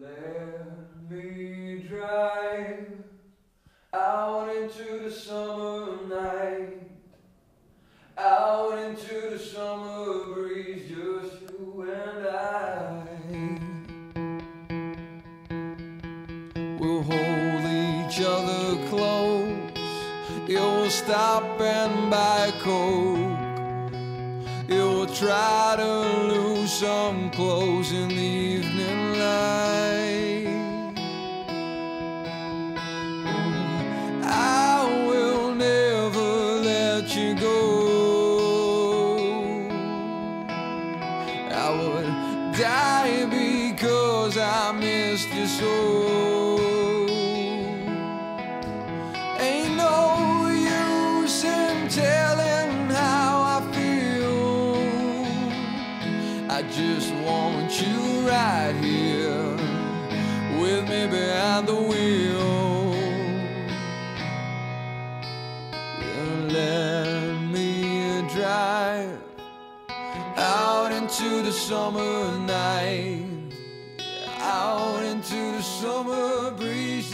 Let me drive out into the summer night, out into the summer breeze, just you and I. We'll hold each other close, it will stop and buy coke. It will try to lose some clothes in the I would die because I missed you so. Ain't no use in telling how I feel. I just want you right here into the summer night, out into the summer breeze.